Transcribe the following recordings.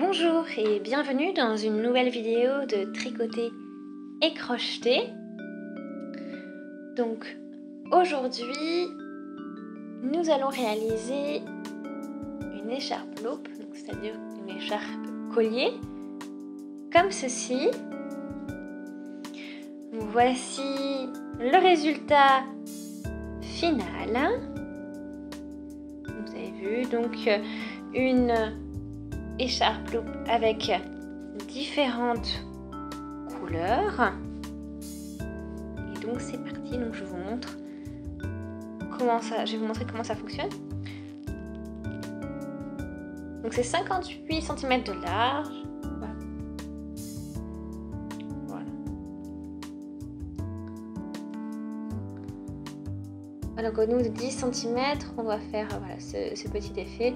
Bonjour et bienvenue dans une nouvelle vidéo de tricoter et crocheter. Donc aujourd'hui, nous allons réaliser une écharpe loupe, c'est-à-dire une écharpe collier, comme ceci. Voici le résultat final. Vous avez vu donc une écharpe loupe avec différentes couleurs. Et donc c'est parti, donc je vous montre comment ça, je vais vous montrer comment ça fonctionne. Donc c'est 58 cm de large. Voilà. Alors nous de 10 cm, on doit faire voilà, ce petit effet.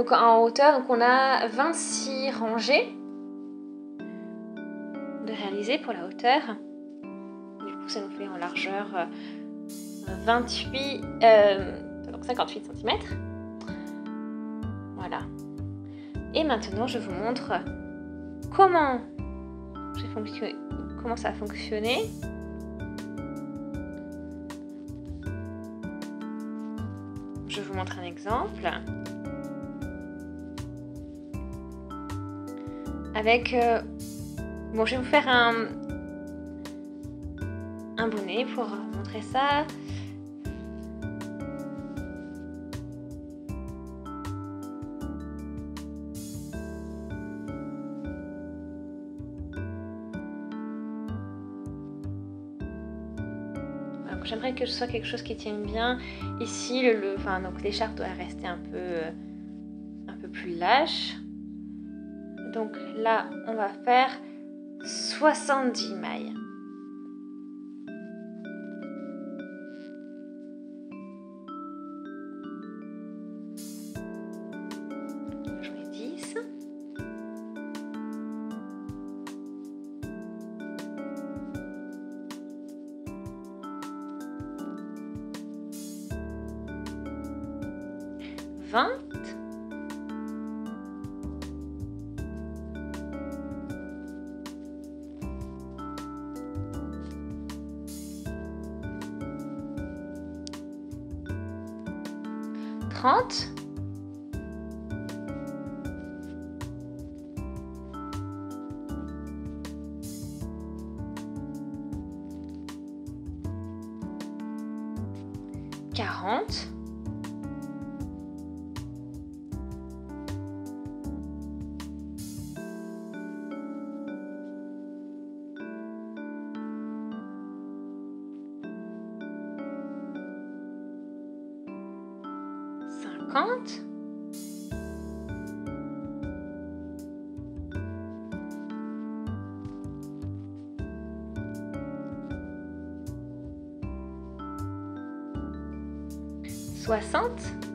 Donc en hauteur, on a 26 rangées de réaliser pour la hauteur. Du coup, ça nous fait en largeur 28, euh, donc 58 cm. Voilà. Et maintenant, je vous montre comment ça a fonctionné. Je vous montre un exemple. Avec... Euh, bon, je vais vous faire un, un bonnet pour montrer ça. J'aimerais que ce soit quelque chose qui tienne bien. Ici, le, enfin, l'écharpe doit rester un peu, euh, un peu plus lâche. Donc là, on va faire 70 mailles. Je mets 10. Vingt. 30. 50 60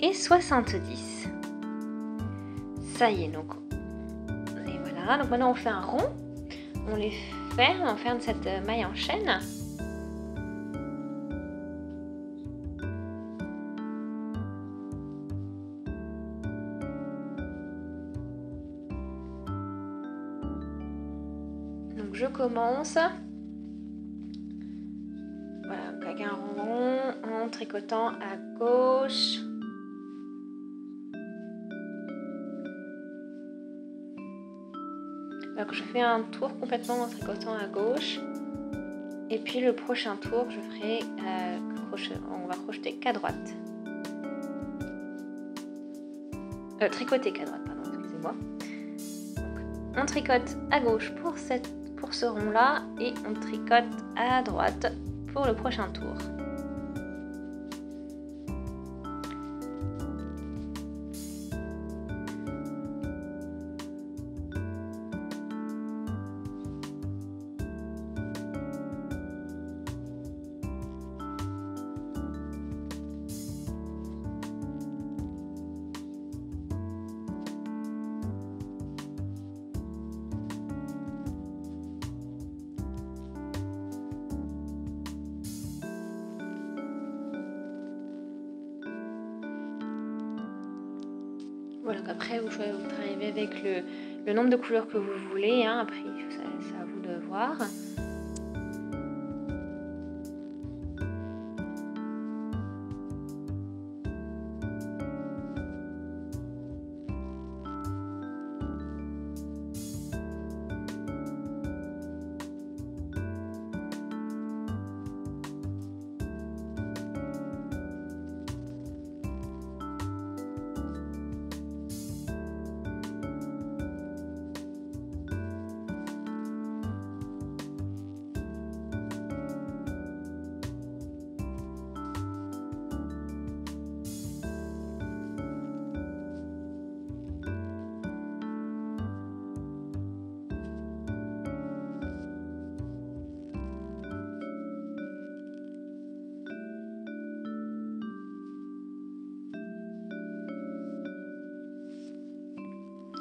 et 70. Ça y est, donc. Et voilà, donc maintenant on fait un rond. On les ferme, on ferme cette maille en chaîne. Donc je commence voilà, avec un rond en tricotant à gauche Donc je fais un tour complètement en tricotant à gauche. Et puis le prochain tour, je ferai, euh, on va crocheter qu'à droite. Euh, tricoter qu'à droite, pardon, excusez-moi. On tricote à gauche pour, cette, pour ce rond là et on tricote à droite pour le prochain tour. Après vous, vous travaillez avec le, nombre de couleurs que vous voulez. Hein. Après, c'est à vous de voir.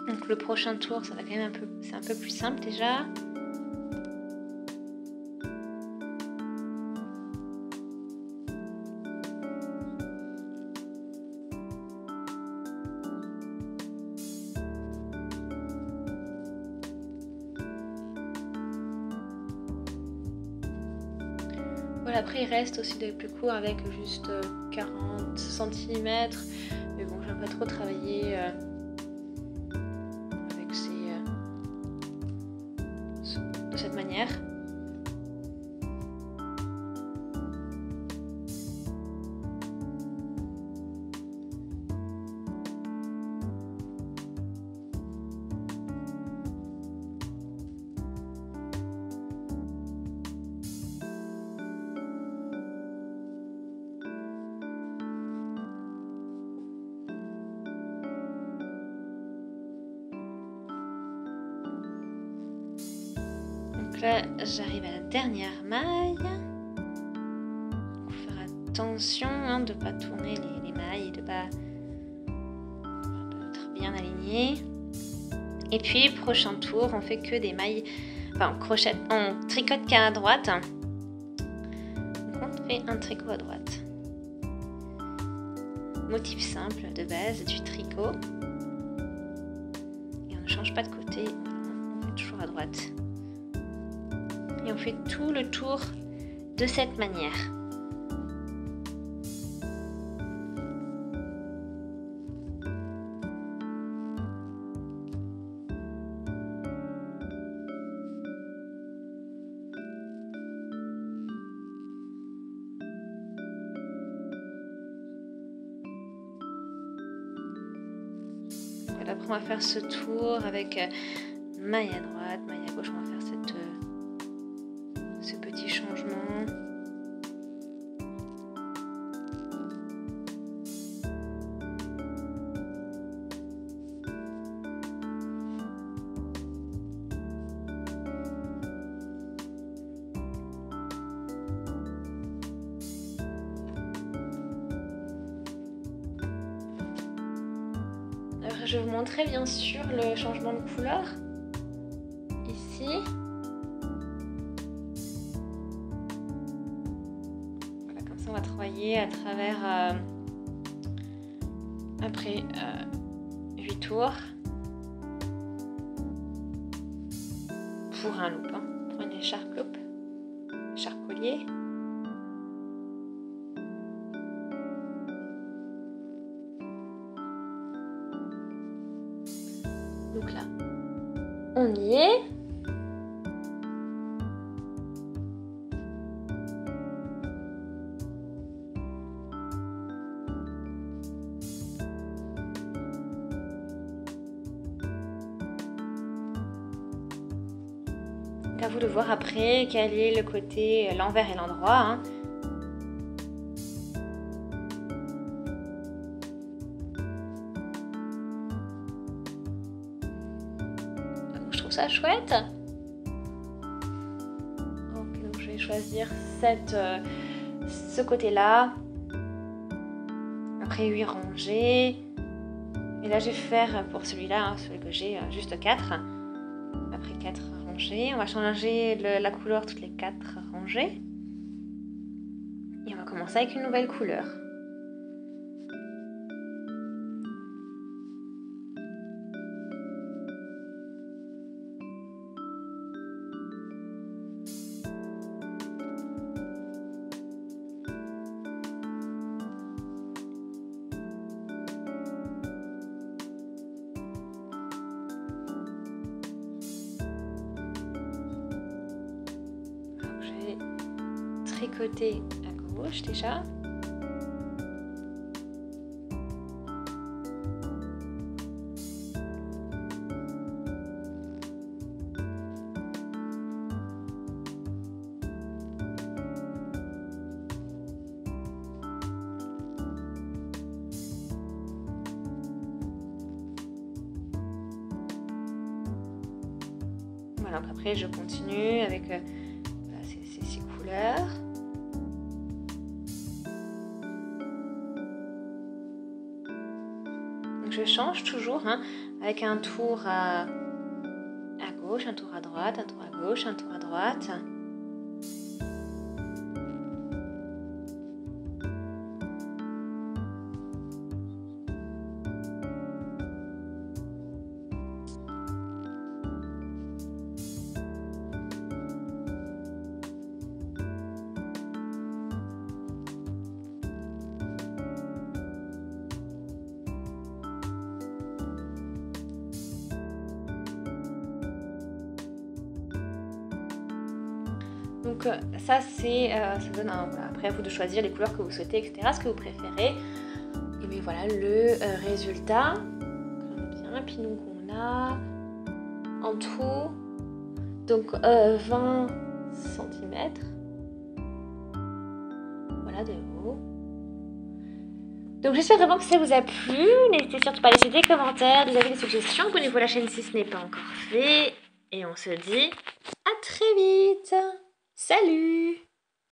Donc le prochain tour, ça va quand même un peu, c'est un peu plus simple déjà. Voilà, après il reste aussi des plus courts avec juste 40 cm. Mais bon, j'aime pas trop travailler. Euh, j'arrive à la dernière maille. Il faut faire attention hein, de ne pas tourner les, mailles de pas être bien aligné. Et puis, prochain tour, on fait que des mailles, enfin, on, on tricote qu'à droite. Donc, on fait un tricot à droite. Motif simple de base du tricot. Et on ne change pas de côté, on fait toujours à droite et on fait tout le tour de cette manière. après, on va faire ce tour avec euh, maille à droite, maille à gauche. Je vais vous montrer bien sûr le changement de couleur ici. on va travailler à travers euh, après 8 euh, tours pour un loop, hein, pour une. On y est. à vous de voir après quel est le côté euh, l'envers et l'endroit. Hein. Ça chouette. donc je vais choisir cette, euh, ce côté-là. Après 8 rangées. Et là, je vais faire pour celui-là, hein, celui que j'ai, euh, juste 4. Après 4 on va changer la couleur toutes les quatre rangées. Et on va commencer avec une nouvelle couleur. Tricoter à gauche déjà. Après je continue avec Je change toujours hein, avec un tour à gauche, un tour à droite, un tour à gauche, un tour à droite. Donc euh, ça c'est, euh, ça donne après à vous de choisir les couleurs que vous souhaitez, etc. Ce que vous préférez. Et bien voilà le euh, résultat. Bien. Puis donc on a en tout donc 20 cm. Voilà de haut. Donc j'espère vraiment que ça vous a plu. N'hésitez surtout pas à laisser des commentaires, des avis, des suggestions. Abonnez-vous à la chaîne si ce n'est pas encore fait. Et on se dit à très vite Salut